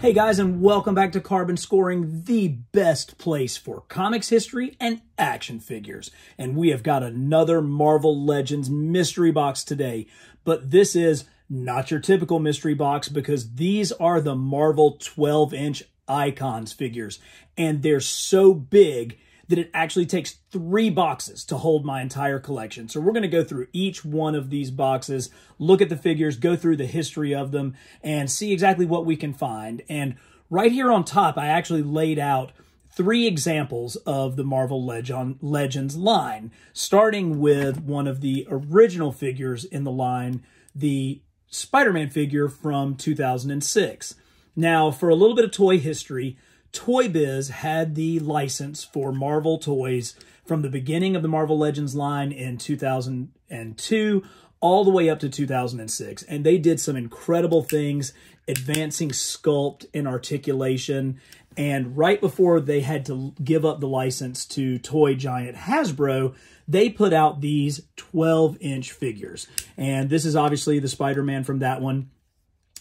Hey guys, and welcome back to Carbon Scoring, the best place for comics history and action figures. And we have got another Marvel Legends mystery box today. But this is not your typical mystery box because these are the Marvel 12 inch icons figures. And they're so big that it actually takes three boxes to hold my entire collection. So we're going to go through each one of these boxes, look at the figures, go through the history of them, and see exactly what we can find. And right here on top, I actually laid out three examples of the Marvel Legends line, starting with one of the original figures in the line, the Spider-Man figure from 2006. Now, for a little bit of toy history, Toy Biz had the license for Marvel toys from the beginning of the Marvel Legends line in 2002 all the way up to 2006. And they did some incredible things, advancing sculpt and articulation. And right before they had to give up the license to toy giant Hasbro, they put out these 12 inch figures. And this is obviously the Spider Man from that one.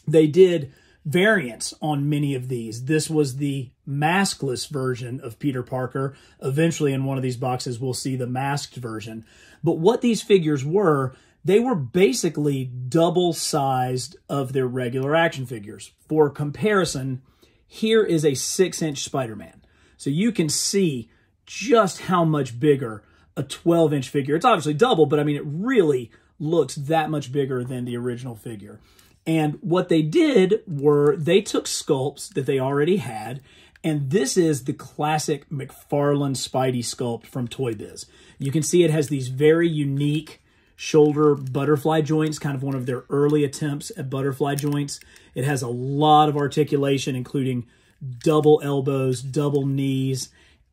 They did variants on many of these. This was the maskless version of Peter Parker. Eventually, in one of these boxes, we'll see the masked version. But what these figures were, they were basically double sized of their regular action figures. For comparison, here is a six inch Spider-Man. So you can see just how much bigger a 12 inch figure. It's obviously double, but I mean, it really looks that much bigger than the original figure. And what they did were they took sculpts that they already had, and this is the classic McFarlane Spidey sculpt from Toy Biz. You can see it has these very unique shoulder butterfly joints, kind of one of their early attempts at butterfly joints. It has a lot of articulation, including double elbows, double knees,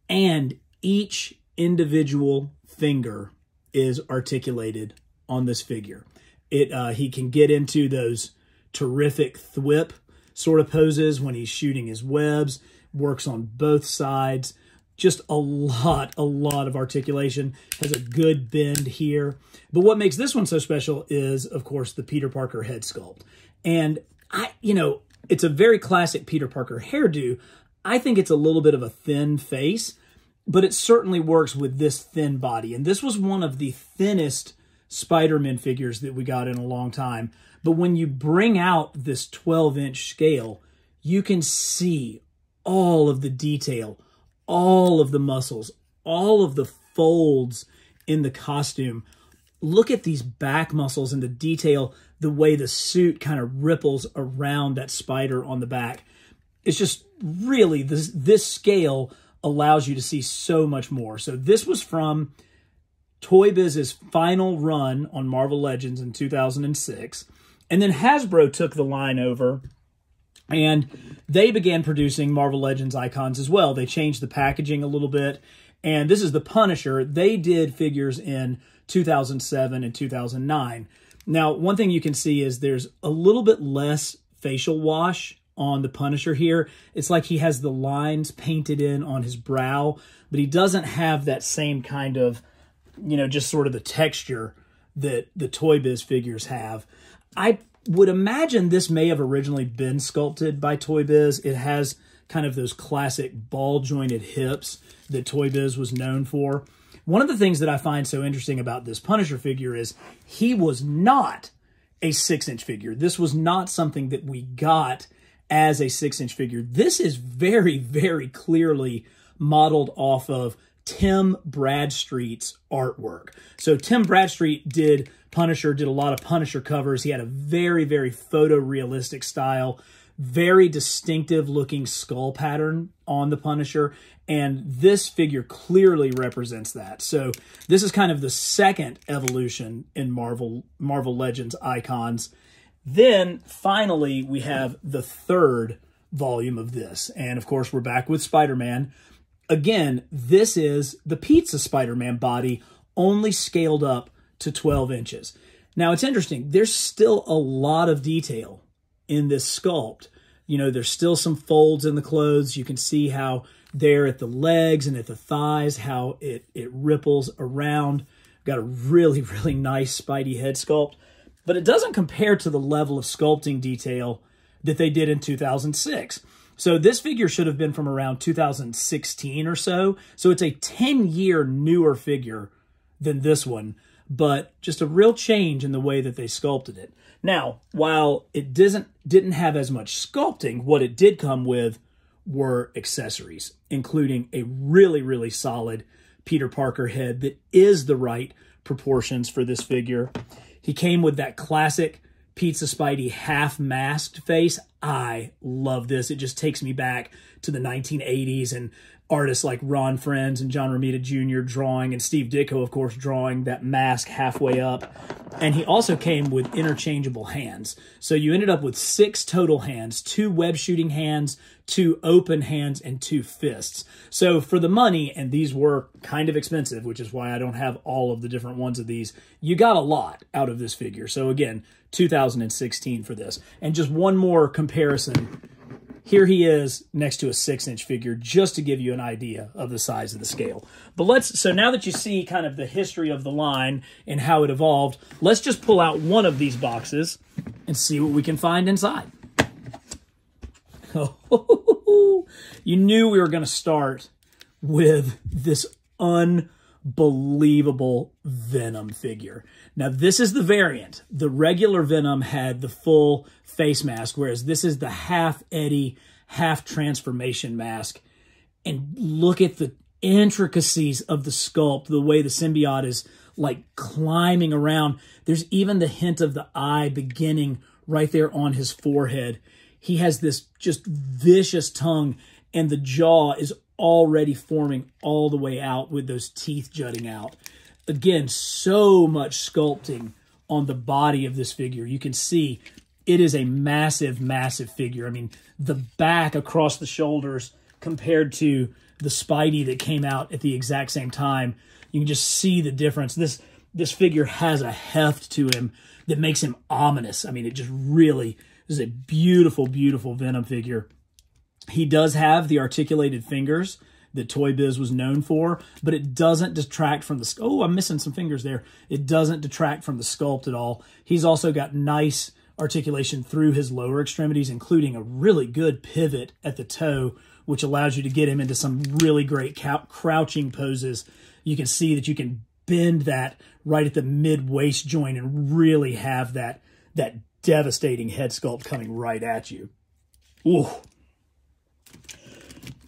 and each individual finger is articulated on this figure. It uh, He can get into those terrific thwip sort of poses when he's shooting his webs, works on both sides. Just a lot, a lot of articulation. Has a good bend here. But what makes this one so special is, of course, the Peter Parker head sculpt. And I, you know, it's a very classic Peter Parker hairdo. I think it's a little bit of a thin face, but it certainly works with this thin body. And this was one of the thinnest Spider-Man figures that we got in a long time. But when you bring out this 12 inch scale, you can see all of the detail, all of the muscles, all of the folds in the costume. Look at these back muscles and the detail, the way the suit kind of ripples around that spider on the back. It's just really, this, this scale allows you to see so much more. So this was from Toy Biz's final run on Marvel Legends in 2006. And then Hasbro took the line over and they began producing Marvel Legends icons as well. They changed the packaging a little bit. And this is the Punisher. They did figures in 2007 and 2009. Now, one thing you can see is there's a little bit less facial wash on the Punisher here. It's like he has the lines painted in on his brow, but he doesn't have that same kind of, you know, just sort of the texture that the Toy Biz figures have. I would imagine this may have originally been sculpted by Toy Biz. It has kind of those classic ball jointed hips that Toy Biz was known for. One of the things that I find so interesting about this Punisher figure is he was not a six inch figure. This was not something that we got as a six inch figure. This is very, very clearly modeled off of Tim Bradstreet's artwork. So Tim Bradstreet did Punisher, did a lot of Punisher covers. He had a very, very photorealistic style, very distinctive looking skull pattern on the Punisher. And this figure clearly represents that. So this is kind of the second evolution in Marvel Marvel Legends icons. Then finally, we have the third volume of this. And of course, we're back with Spider-Man. Again, this is the pizza Spider-Man body only scaled up to 12 inches. Now, it's interesting. There's still a lot of detail in this sculpt. You know, there's still some folds in the clothes. You can see how there at the legs and at the thighs, how it, it ripples around. Got a really, really nice Spidey head sculpt. But it doesn't compare to the level of sculpting detail that they did in 2006. So this figure should have been from around 2016 or so. So it's a 10 year newer figure than this one, but just a real change in the way that they sculpted it. Now, while it doesn't didn't have as much sculpting, what it did come with were accessories, including a really, really solid Peter Parker head that is the right proportions for this figure. He came with that classic Pizza Spidey half masked face. I love this. It just takes me back to the 1980s and artists like Ron Frenz and John Romita Jr. drawing, and Steve Ditko, of course, drawing that mask halfway up. And he also came with interchangeable hands. So you ended up with six total hands, two web shooting hands, two open hands, and two fists. So for the money, and these were kind of expensive, which is why I don't have all of the different ones of these, you got a lot out of this figure. So again, 2016 for this. And just one more comparison here he is next to a six inch figure just to give you an idea of the size of the scale. But let's, so now that you see kind of the history of the line and how it evolved, let's just pull out one of these boxes and see what we can find inside. you knew we were going to start with this unbelievable Venom figure. Now, this is the variant. The regular Venom had the full face mask, whereas this is the half Eddie, half transformation mask. And look at the intricacies of the sculpt, the way the symbiote is like climbing around. There's even the hint of the eye beginning right there on his forehead. He has this just vicious tongue, and the jaw is already forming all the way out with those teeth jutting out again, so much sculpting on the body of this figure. You can see it is a massive, massive figure. I mean, the back across the shoulders compared to the Spidey that came out at the exact same time, you can just see the difference. This this figure has a heft to him that makes him ominous. I mean, it just really is a beautiful, beautiful Venom figure. He does have the articulated fingers, that Toy Biz was known for, but it doesn't detract from the, oh, I'm missing some fingers there. It doesn't detract from the sculpt at all. He's also got nice articulation through his lower extremities, including a really good pivot at the toe, which allows you to get him into some really great crouching poses. You can see that you can bend that right at the mid waist joint and really have that, that devastating head sculpt coming right at you. Ooh.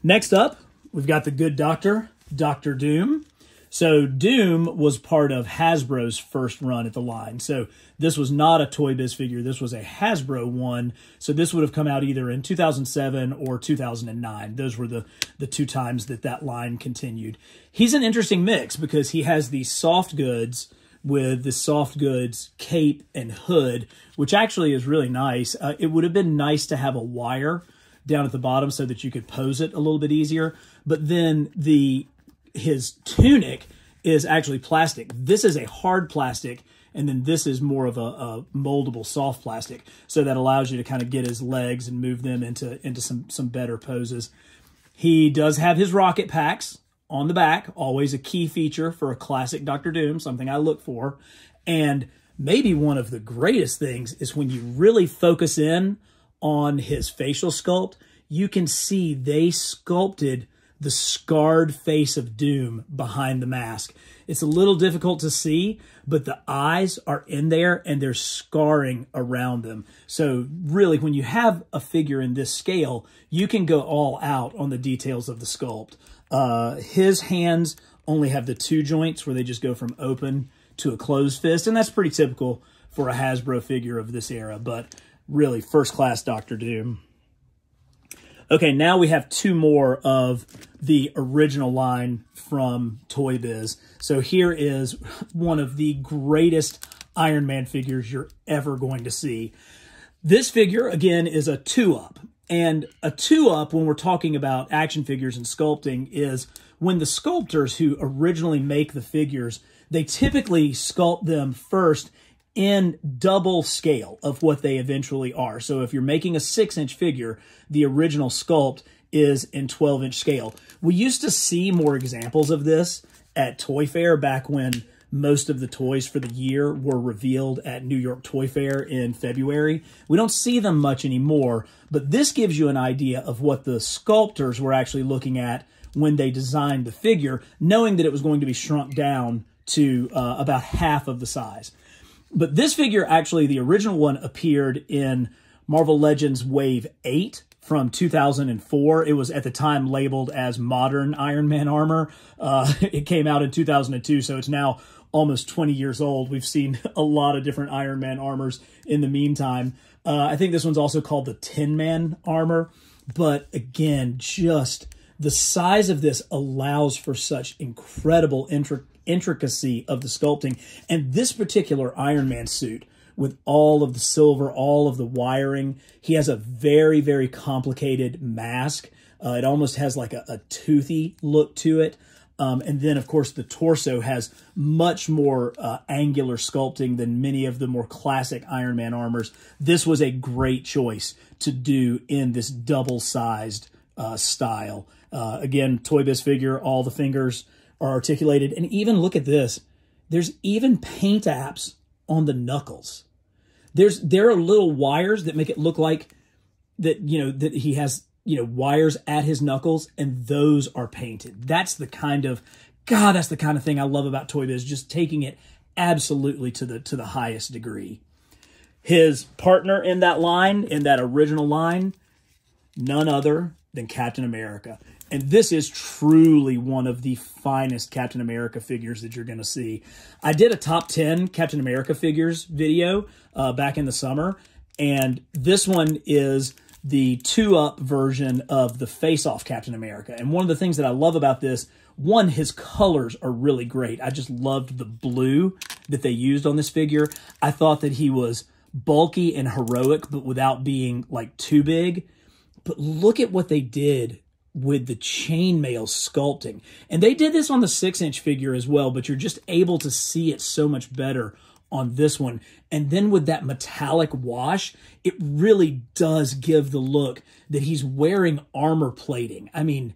Next up, We've got the good doctor, Dr. Doom. So Doom was part of Hasbro's first run at the line. So this was not a Toy Biz figure. This was a Hasbro one. So this would have come out either in 2007 or 2009. Those were the, the two times that that line continued. He's an interesting mix because he has these soft goods with the soft goods cape and hood, which actually is really nice. Uh, it would have been nice to have a wire down at the bottom so that you could pose it a little bit easier. But then the his tunic is actually plastic. This is a hard plastic, and then this is more of a, a, moldable soft plastic. So that allows you to kind of get his legs and move them into, into some, some better poses. He does have his rocket packs on the back, always a key feature for a classic Doctor Doom, something I look for. And maybe one of the greatest things is when you really focus in on his facial sculpt, you can see they sculpted the scarred face of Doom behind the mask. It's a little difficult to see, but the eyes are in there and there's scarring around them. So really, when you have a figure in this scale, you can go all out on the details of the sculpt. Uh, his hands only have the two joints where they just go from open to a closed fist, and that's pretty typical for a Hasbro figure of this era, but really first-class Doctor Doom. Okay, now we have two more of the original line from Toy Biz. So here is one of the greatest Iron Man figures you're ever going to see. This figure, again, is a two-up. And a two-up, when we're talking about action figures and sculpting, is when the sculptors who originally make the figures, they typically sculpt them first in double scale of what they eventually are. So if you're making a six inch figure, the original sculpt is in 12 inch scale. We used to see more examples of this at Toy Fair back when most of the toys for the year were revealed at New York Toy Fair in February. We don't see them much anymore, but this gives you an idea of what the sculptors were actually looking at when they designed the figure, knowing that it was going to be shrunk down to uh, about half of the size. But this figure, actually, the original one appeared in Marvel Legends Wave 8 from 2004. It was at the time labeled as modern Iron Man armor. Uh, it came out in 2002, so it's now almost 20 years old. We've seen a lot of different Iron Man armors in the meantime. Uh, I think this one's also called the Tin Man armor. But again, just the size of this allows for such incredible intricacy of the sculpting. And this particular Iron Man suit, with all of the silver, all of the wiring, he has a very, very complicated mask. Uh, it almost has like a, a toothy look to it. Um, and then, of course, the torso has much more uh, angular sculpting than many of the more classic Iron Man armors. This was a great choice to do in this double-sized uh, style. Uh, again, Toy Biz figure, all the fingers are articulated. And even look at this. There's even paint apps on the knuckles. There's There are little wires that make it look like that, you know, that he has you know, wires at his knuckles, and those are painted. That's the kind of, God, that's the kind of thing I love about Toy Biz, just taking it absolutely to the to the highest degree. His partner in that line, in that original line, none other than Captain America. And this is truly one of the finest Captain America figures that you're going to see. I did a top 10 Captain America figures video uh, back in the summer, and this one is the two up version of the face off Captain America. And one of the things that I love about this, one, his colors are really great. I just loved the blue that they used on this figure. I thought that he was bulky and heroic, but without being like too big. But look at what they did with the chainmail sculpting. And they did this on the six inch figure as well, but you're just able to see it so much better on this one. And then with that metallic wash, it really does give the look that he's wearing armor plating. I mean,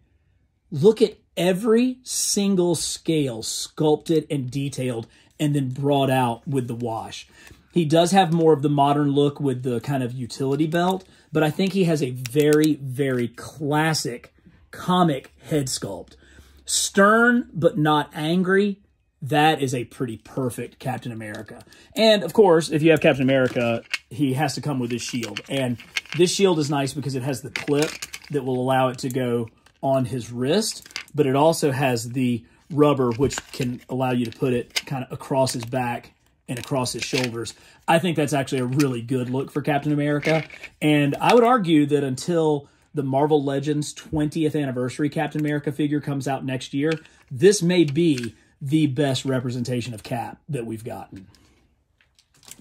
look at every single scale sculpted and detailed and then brought out with the wash. He does have more of the modern look with the kind of utility belt, but I think he has a very, very classic comic head sculpt. Stern, but not angry that is a pretty perfect Captain America. And of course, if you have Captain America, he has to come with his shield. And this shield is nice because it has the clip that will allow it to go on his wrist, but it also has the rubber which can allow you to put it kind of across his back and across his shoulders. I think that's actually a really good look for Captain America. And I would argue that until the Marvel Legends 20th anniversary Captain America figure comes out next year, this may be the best representation of Cap that we've gotten.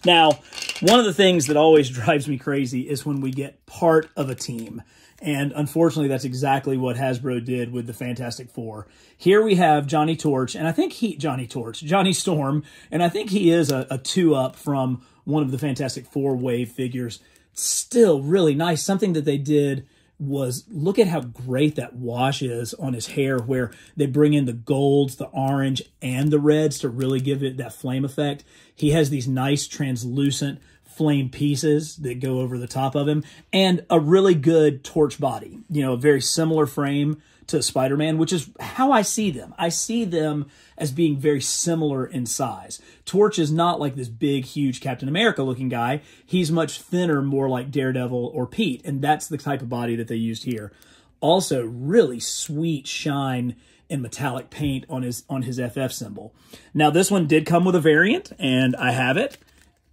Now, one of the things that always drives me crazy is when we get part of a team. And unfortunately, that's exactly what Hasbro did with the Fantastic Four. Here we have Johnny Torch, and I think he, Johnny Torch, Johnny Storm, and I think he is a, a two up from one of the Fantastic Four wave figures. Still really nice, something that they did was look at how great that wash is on his hair where they bring in the golds, the orange, and the reds to really give it that flame effect. He has these nice translucent flame pieces that go over the top of him and a really good torch body. You know, a very similar frame to Spider-Man, which is how I see them. I see them as being very similar in size. Torch is not like this big, huge Captain America looking guy. He's much thinner, more like Daredevil or Pete, and that's the type of body that they used here. Also, really sweet shine and metallic paint on his on his FF symbol. Now, this one did come with a variant, and I have it,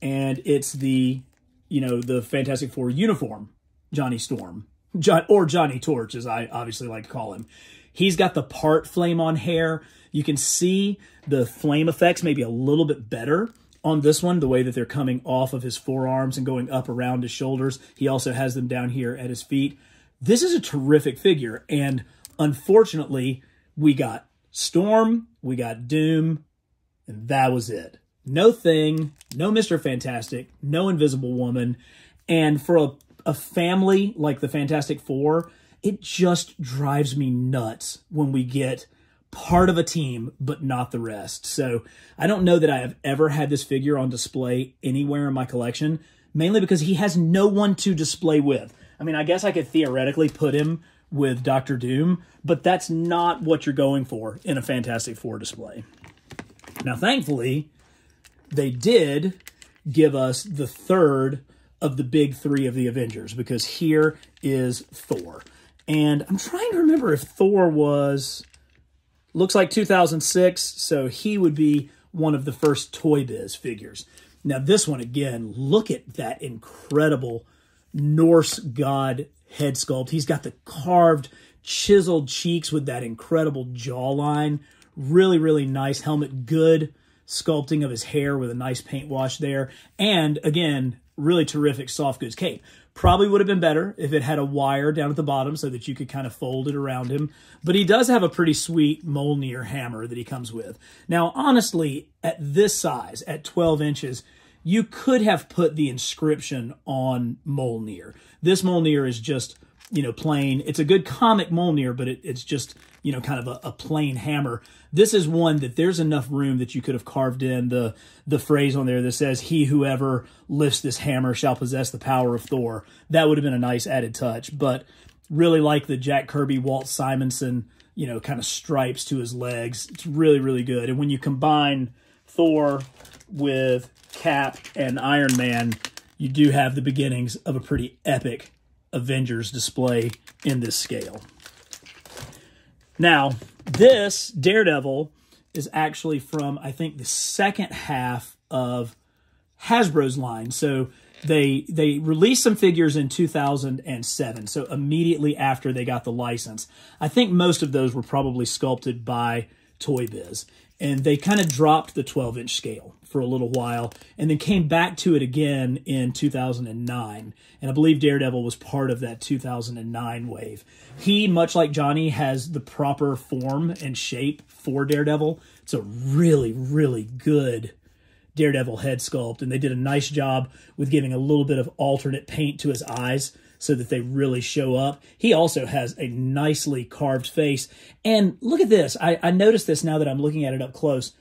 and it's the, you know, the Fantastic Four uniform, Johnny Storm. John or Johnny Torch, as I obviously like to call him. He's got the part flame on hair. You can see the flame effects maybe a little bit better on this one, the way that they're coming off of his forearms and going up around his shoulders. He also has them down here at his feet. This is a terrific figure, and unfortunately, we got Storm, we got Doom, and that was it. No Thing, no Mr. Fantastic, no Invisible Woman, and for a a family like the Fantastic Four, it just drives me nuts when we get part of a team, but not the rest. So I don't know that I have ever had this figure on display anywhere in my collection, mainly because he has no one to display with. I mean, I guess I could theoretically put him with Doctor Doom, but that's not what you're going for in a Fantastic Four display. Now, thankfully, they did give us the third of the big three of the Avengers because here is Thor. And I'm trying to remember if Thor was, looks like 2006, so he would be one of the first Toy Biz figures. Now, this one, again, look at that incredible Norse god head sculpt. He's got the carved, chiseled cheeks with that incredible jawline. Really, really nice helmet. Good sculpting of his hair with a nice paint wash there. And again, really terrific soft goods cape. Probably would have been better if it had a wire down at the bottom so that you could kind of fold it around him. But he does have a pretty sweet Mjolnir hammer that he comes with. Now, honestly, at this size, at 12 inches, you could have put the inscription on Mjolnir. This Mjolnir is just, you know, plain. It's a good comic Mjolnir, but it, it's just, you know, kind of a, a, plain hammer. This is one that there's enough room that you could have carved in the the phrase on there that says, "He whoever lifts this hammer shall possess the power of Thor." That would have been a nice added touch. But really like the Jack Kirby, Walt Simonson, you know, kind of stripes to his legs. It's really, really good. And when you combine Thor with Cap and Iron Man, you do have the beginnings of a pretty epic Avengers display in this scale. Now, this Daredevil is actually from, I think, the second half of Hasbro's line. So they they released some figures in 2007, so immediately after they got the license. I think most of those were probably sculpted by Toy Biz and they kind of dropped the 12 inch scale for a little while and then came back to it again in 2009 and i believe daredevil was part of that 2009 wave he much like johnny has the proper form and shape for daredevil it's a really really good daredevil head sculpt and they did a nice job with giving a little bit of alternate paint to his eyes so that they really show up. He also has a nicely carved face. And look at this. I, I noticed this now that I'm looking at it up close.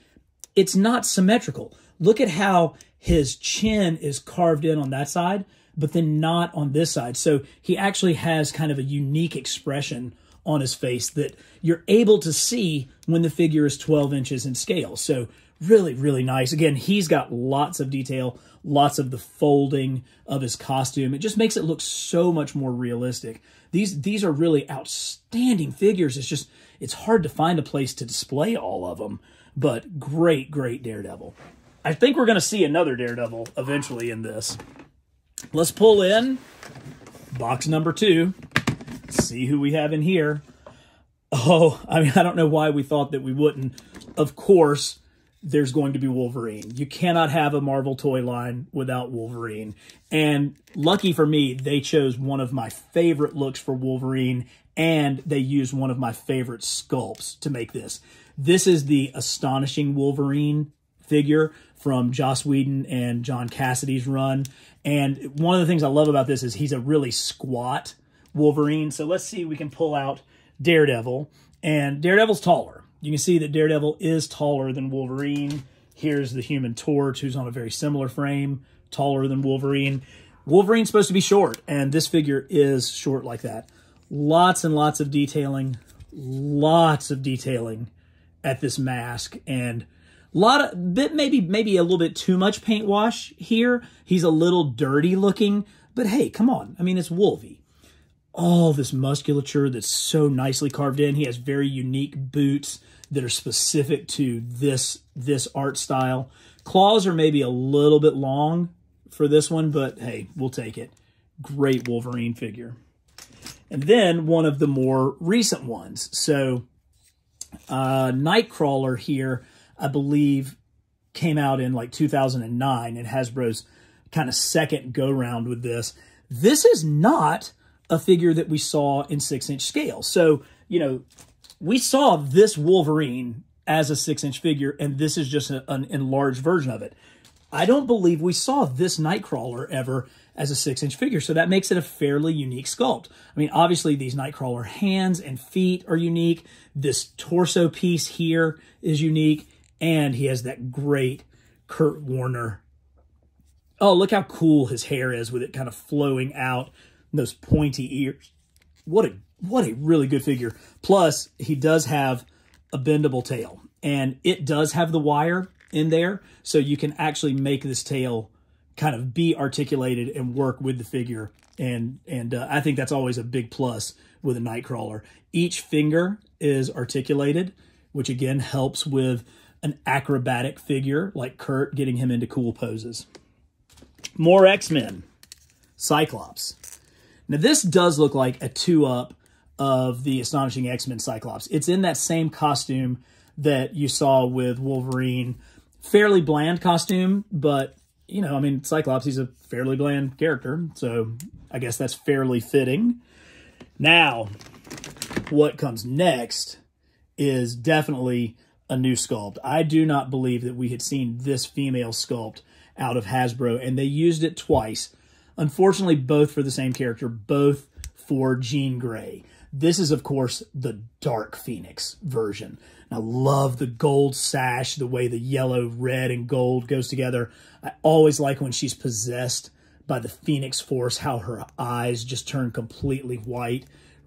It's not symmetrical. Look at how his chin is carved in on that side, but then not on this side. So he actually has kind of a unique expression on his face that you're able to see when the figure is 12 inches in scale. So really, really nice. Again, he's got lots of detail lots of the folding of his costume. It just makes it look so much more realistic. These these are really outstanding figures. It's just it's hard to find a place to display all of them, but great, great Daredevil. I think we're going to see another Daredevil eventually in this. Let's pull in box number 2. See who we have in here. Oh, I mean, I don't know why we thought that we wouldn't. Of course, there's going to be Wolverine. You cannot have a Marvel toy line without Wolverine. And lucky for me, they chose one of my favorite looks for Wolverine and they used one of my favorite sculpts to make this. This is the astonishing Wolverine figure from Joss Whedon and John Cassaday's run. And one of the things I love about this is he's a really squat Wolverine. So let's see we can pull out Daredevil. And Daredevil's taller. You can see that Daredevil is taller than Wolverine. Here's the Human Torch, who's on a very similar frame, taller than Wolverine. Wolverine's supposed to be short, and this figure is short like that. Lots and lots of detailing, lots of detailing at this mask, and a lot of bit maybe maybe a little bit too much paint wash here. He's a little dirty looking, but hey, come on. I mean, it's Wolvie all this musculature that's so nicely carved in. He has very unique boots that are specific to this this art style. Claws are maybe a little bit long for this one, but hey, we'll take it. Great Wolverine figure. And then one of the more recent ones. So uh, Nightcrawler here, I believe, came out in like 2009 and Hasbro's kind of second go round with this. This is not a figure that we saw in six inch scale. So, you know, we saw this Wolverine as a six inch figure, and this is just a, an enlarged version of it. I don't believe we saw this Nightcrawler ever as a six inch figure. So that makes it a fairly unique sculpt. I mean, obviously these Nightcrawler hands and feet are unique. This torso piece here is unique. And he has that great Kurt Wagner. Oh, look how cool his hair is with it kind of flowing out, those pointy ears. What a what a really good figure. Plus, he does have a bendable tail, and it does have the wire in there, so you can actually make this tail kind of be articulated and work with the figure. And and uh, I think that's always a big plus with a Nightcrawler. Each finger is articulated, which again helps with an acrobatic figure like Kurt, getting him into cool poses. More X-Men. Cyclops. Now this does look like a two-up of the Astonishing X-Men Cyclops. It's in that same costume that you saw with Wolverine. Fairly bland costume, but, you know, I mean, Cyclops, he's a fairly bland character, so I guess that's fairly fitting. Now, what comes next is definitely a new sculpt. I do not believe that we had seen this female sculpt out of Hasbro, and they used it twice. Unfortunately, both for the same character, both for Jean Grey. This is, of course, the Dark Phoenix version. I love the gold sash, the way the yellow, red, and gold goes together. I always like when she's possessed by the Phoenix Force, how her eyes just turn completely white.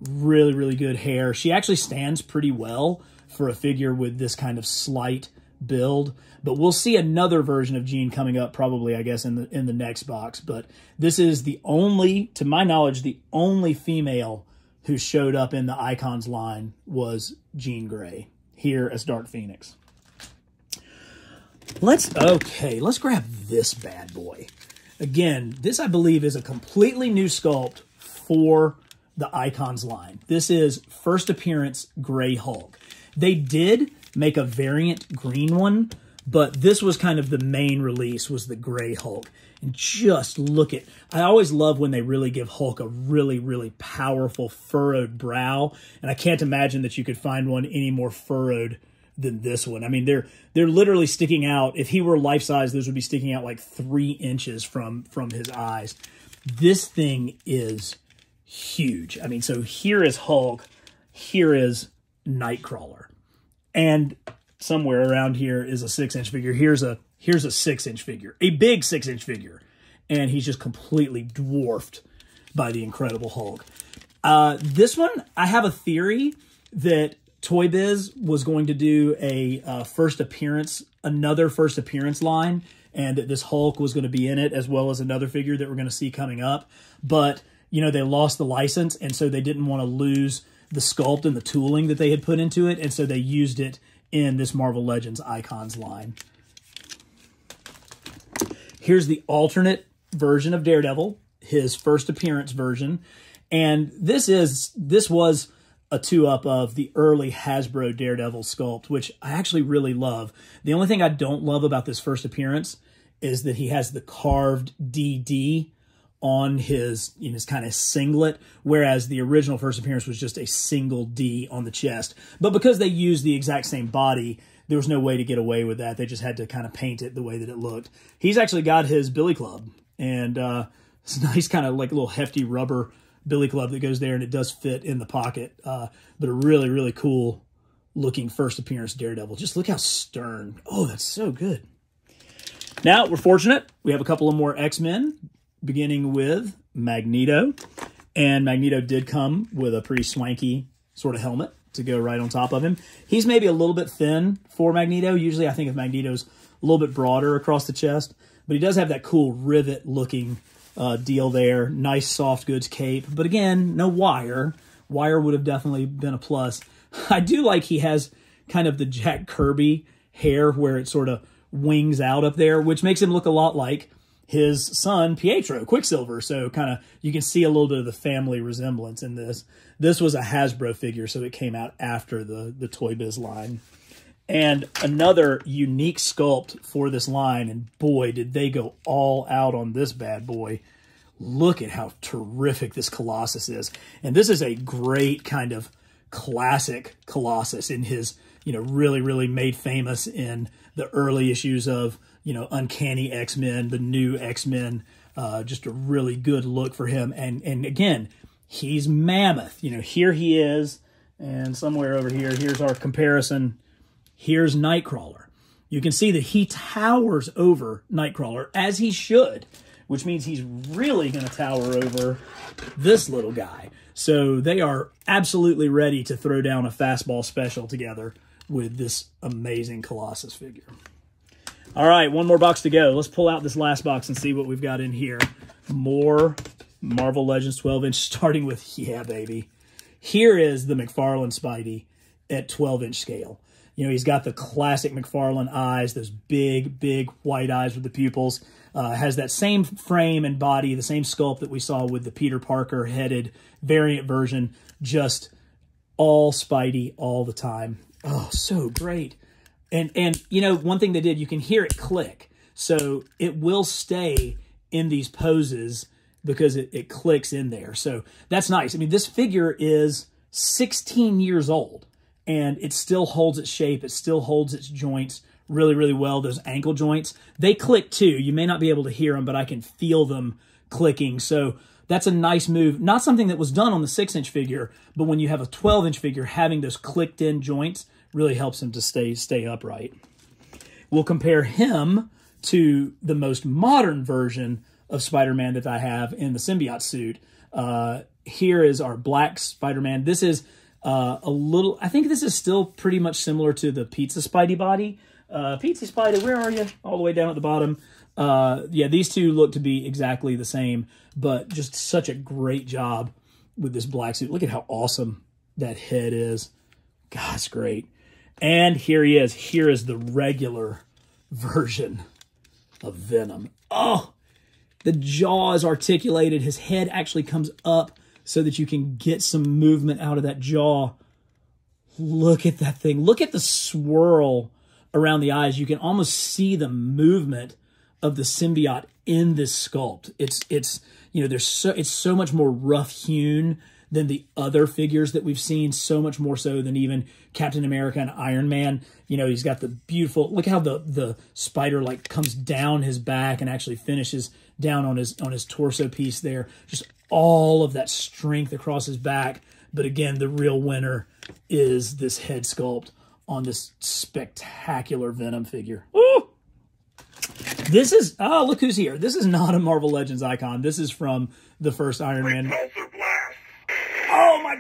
Really, really good hair. She actually stands pretty well for a figure with this kind of slight build. But we'll see another version of Jean coming up probably, I guess, in the in the next box. But this is the only, to my knowledge, the only female who showed up in the Icons line was Jean Grey here as Dark Phoenix. Let's, okay, let's grab this bad boy. Again, this I believe is a completely new sculpt for the Icons line. This is first appearance Grey Hulk. They did make a variant green one, but this was kind of the main release was the Grey Hulk. And just look at, I always love when they really give Hulk a really, really powerful furrowed brow. And I can't imagine that you could find one any more furrowed than this one. I mean, they're they're literally sticking out. If he were life size, those would be sticking out like three inches from from his eyes. This thing is huge. I mean, so here is Hulk, here is Nightcrawler and somewhere around here is a six inch figure. Here's a here's a six inch figure, a big six inch figure, and he's just completely dwarfed by the Incredible Hulk. Uh, this one, I have a theory that Toy Biz was going to do a uh, first appearance, another first appearance line, and that this Hulk was going to be in it as well as another figure that we're going to see coming up. But you know, they lost the license, and so they didn't want to lose the sculpt and the tooling that they had put into it, and so they used it in this Marvel Legends Icons line. Here's the alternate version of Daredevil, his first appearance version, and this is this was a two-up of the early Hasbro Daredevil sculpt, which I actually really love. The only thing I don't love about this first appearance is that he has the carved DD on his know, his kind of singlet, whereas the original first appearance was just a single D on the chest. But because they used the exact same body, there was no way to get away with that. They just had to kind of paint it the way that it looked. He's actually got his billy club, and uh, it's a nice kind of like a little hefty rubber billy club that goes there, and it does fit in the pocket. Uh, but a really, really cool looking first appearance Daredevil. Just look how stern. Oh, that's so good. Now, we're fortunate. We have a couple of more X-Men beginning with Magneto. And Magneto did come with a pretty swanky sort of helmet to go right on top of him. He's maybe a little bit thin for Magneto. Usually I think of Magneto's a little bit broader across the chest, but he does have that cool rivet looking uh, deal there. Nice soft goods cape, but again, no wire. Wire would have definitely been a plus. I do like he has kind of the Jack Kirby hair where it sort of wings out up there, which makes him look a lot like his son Pietro Quicksilver. So kind of you can see a little bit of the family resemblance in this. This was a Hasbro figure, so it came out after the the Toy Biz line. And another unique sculpt for this line, and boy, did they go all out on this bad boy. Look at how terrific this Colossus is. And this is a great kind of classic Colossus in his, you know, really, really made famous in the early issues of you know, Uncanny X-Men, the new X-Men Uh, just a really good look for him. And and again, he's mammoth. You know, here he is, and somewhere over here, here's our comparison. Here's Nightcrawler. You can see that he towers over Nightcrawler, as he should, which means he's really going to tower over this little guy. So they are absolutely ready to throw down a fastball special together with this amazing Colossus figure. All right, one more box to go. Let's pull out this last box and see what we've got in here. More Marvel Legends 12 inch, starting with, yeah, baby. Here is the McFarlane Spidey at 12 inch scale. You know, he's got the classic McFarlane eyes, those big, big white eyes with the pupils. Uh, has that same frame and body, the same sculpt that we saw with the Peter Parker headed variant version, just all Spidey all the time. Oh, so great. And, and you know, one thing they did, you can hear it click. So it will stay in these poses because it, it clicks in there. So that's nice. I mean, this figure is 16 years old and it still holds its shape. It still holds its joints really, really well. Those ankle joints, they click too. You may not be able to hear them, but I can feel them clicking. So that's a nice move. Not something that was done on the six inch figure, but when you have a 12 inch figure, having those clicked in joints really helps him to stay, stay upright. We'll compare him to the most modern version of Spider-Man that I have in the symbiote suit. Uh, here is our black Spider-Man. This is uh, a little, I think this is still pretty much similar to the Pizza Spidey body. Uh, Pizza Spidey, where are you? All the way down at the bottom. Uh, yeah, these two look to be exactly the same, but just such a great job with this black suit. Look at how awesome that head is. God, it's great. And here he is. Here is the regular version of Venom. Oh, the jaw is articulated. His head actually comes up so that you can get some movement out of that jaw. Look at that thing. Look at the swirl around the eyes. You can almost see the movement of the symbiote in this sculpt. It's it's you know there's so it's so much more rough hewn than the other figures that we've seen, so much more so than even Captain America and Iron Man. You know, he's got the beautiful look how the the spider like comes down his back and actually finishes down on his on his torso piece there. Just all of that strength across his back. But again, the real winner is this head sculpt on this spectacular Venom figure. Ooh! This is, oh, look who's here. This is not a Marvel Legends icon. This is from the first Iron Man.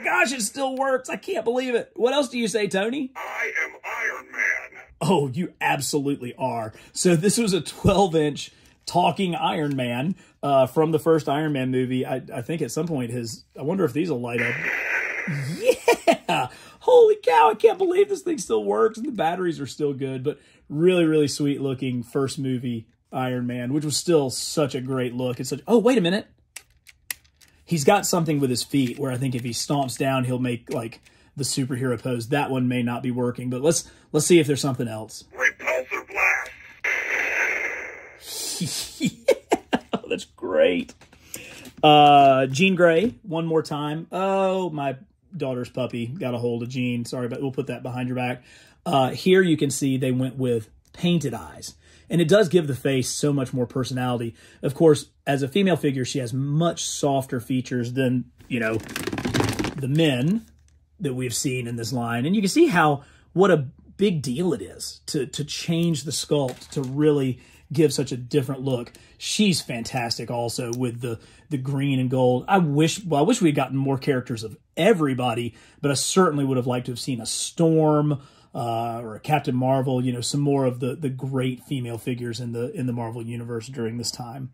Gosh, it still works. I can't believe it. What else do you say, Tony? I am Iron Man. Oh, you absolutely are. So this was a 12 inch talking Iron Man uh, from the first Iron Man movie. I, I think at some point his, I wonder if these will light up. Yeah. Holy cow. I can't believe this thing still works and the batteries are still good, but really, really sweet looking first movie Iron Man, which was still such a great look. It's such, oh, wait a minute he's got something with his feet where I think if he stomps down, he'll make like the superhero pose. That one may not be working, but let's let's see if there's something else. Repulsor blast. yeah, that's great. Uh, Jean Grey, one more time. Oh, my daughter's puppy got a hold of Jean. Sorry, but we'll put that behind your back. Uh, here you can see they went with painted eyes. And it does give the face so much more personality. Of course, as a female figure, she has much softer features than, you know, the men that we've seen in this line. And you can see how, what a big deal it is to, to change the sculpt to really give such a different look. She's fantastic also with the the green and gold. I wish well, I wish we had gotten more characters of everybody, but I certainly would have liked to have seen a Storm, uh, or a Captain Marvel, you know, some more of the the great female figures in the in the Marvel universe during this time.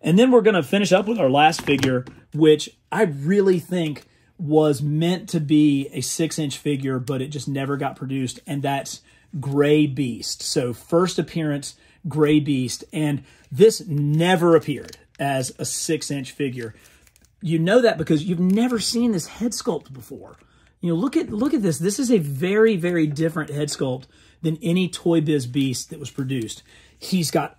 And then we're going to finish up with our last figure, which I really think was meant to be a six inch figure, but it just never got produced, and that's Gray Beast. So first appearance, Gray Beast, and this never appeared as a six inch figure. You know that because you've never seen this head sculpt before. You know, look at look at this. This is a very, very different head sculpt than any Toy Biz Beast that was produced. He's got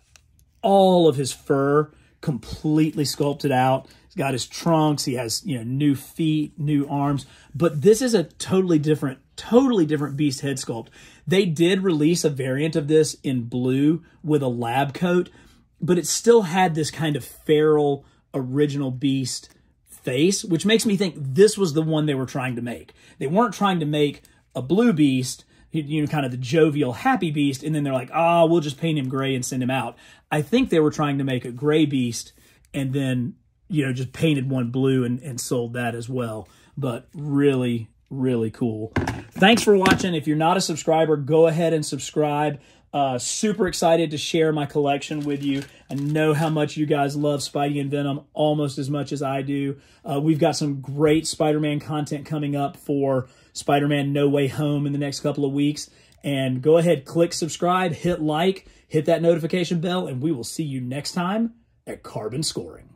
all of his fur completely sculpted out. He's got his trunks. He has, you know, new feet, new arms. But this is a totally different, totally different Beast head sculpt. They did release a variant of this in blue with a lab coat. but it still had this kind of feral original beast face, which makes me think this was the one they were trying to make. They weren't trying to make a blue beast, you know, kind of the jovial, happy beast, and then they're like, ah, oh, we'll just paint him gray and send him out. I think they were trying to make a gray beast and then, you know, just painted one blue and, and sold that as well. But really, really cool. Thanks for watching. If you're not a subscriber, go ahead and subscribe. Uh, super excited to share my collection with you. I know how much you guys love Spidey and Venom almost as much as I do. Uh, we've got some great Spider-Man content coming up for Spider-Man No Way Home in the next couple of weeks. And go ahead, click subscribe, hit like, hit that notification bell, and we will see you next time at Carbon Scoring.